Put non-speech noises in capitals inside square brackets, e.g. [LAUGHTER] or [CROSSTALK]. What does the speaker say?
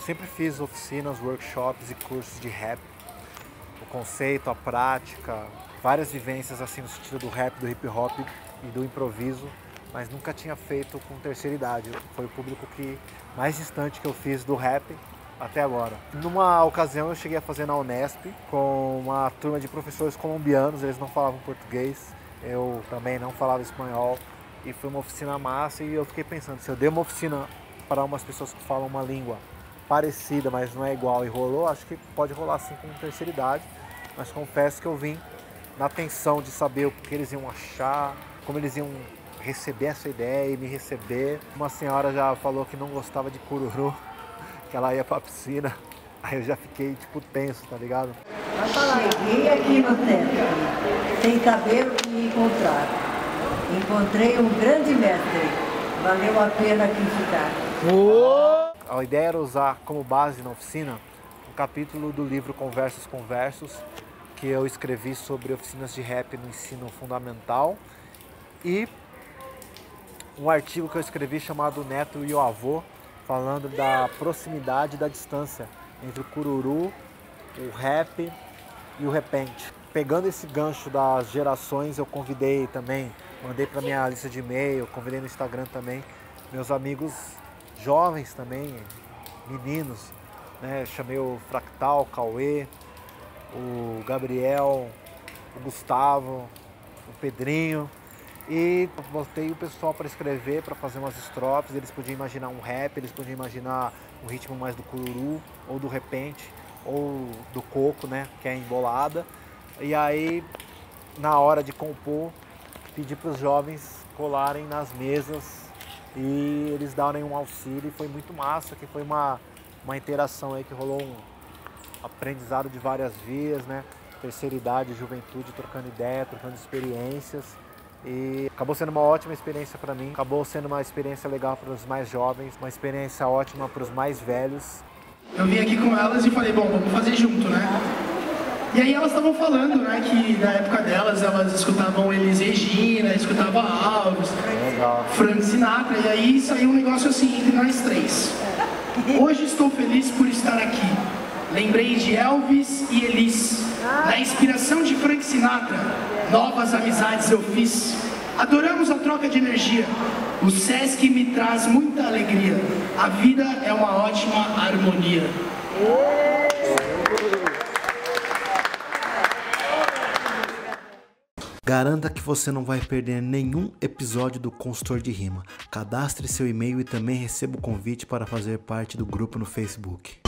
sempre fiz oficinas, workshops e cursos de rap. O conceito, a prática, várias vivências assim no sentido do rap, do hip hop e do improviso, mas nunca tinha feito com terceira idade. Foi o público que mais distante que eu fiz do rap até agora. Numa ocasião eu cheguei a fazer na Unesp com uma turma de professores colombianos, eles não falavam português, eu também não falava espanhol e foi uma oficina massa e eu fiquei pensando, se eu dei uma oficina para umas pessoas que falam uma língua parecida, mas não é igual e rolou, acho que pode rolar assim com terceira idade, mas confesso que eu vim na tensão de saber o que eles iam achar, como eles iam receber essa ideia e me receber. Uma senhora já falou que não gostava de cururu, [LAUGHS] que ela ia pra piscina. Aí eu já fiquei tipo tenso, tá ligado? Cheguei aqui no teto, sem saber o que encontrar. Encontrei um grande mestre. Valeu a pena aqui ficar. A ideia era usar como base na oficina um capítulo do livro Conversos com Versos, que eu escrevi sobre oficinas de rap no ensino fundamental e um artigo que eu escrevi chamado Neto e o Avô, falando da proximidade da distância entre o cururu, o rap e o repente. Pegando esse gancho das gerações, eu convidei também, mandei para minha lista de e-mail, convidei no Instagram também meus amigos jovens também, meninos, né? Chamei o Fractal, Cauê, o Gabriel, o Gustavo, o Pedrinho, e botei o pessoal para escrever, para fazer umas estrofes. Eles podiam imaginar um rap, eles podiam imaginar um ritmo mais do cururu, ou do repente, ou do coco, né? Que é embolada. E aí, na hora de compor, pedi para os jovens colarem nas mesas e eles darem um auxílio. E foi muito massa, que foi uma, uma interação aí que rolou um aprendizado de várias vias, né? Terceira idade, juventude, trocando ideia, trocando experiências. E acabou sendo uma ótima experiência para mim, acabou sendo uma experiência legal para os mais jovens, uma experiência ótima para os mais velhos. Eu vim aqui com elas e falei, bom, vamos fazer junto, né? E aí elas estavam falando, né, que na época delas elas escutavam Elis Regina, escutavam Alves, Legal. Frank Sinatra, e aí saiu um negócio assim entre nós três. Hoje estou feliz por estar aqui. Lembrei de Elvis e Elis. Na inspiração de Frank Sinatra, novas amizades eu fiz. Adoramos a troca de energia. O Sesc me traz muita alegria. A vida é uma ótima harmonia. Garanta que você não vai perder nenhum episódio do Consultor de Rima. Cadastre seu e-mail e também receba o convite para fazer parte do grupo no Facebook.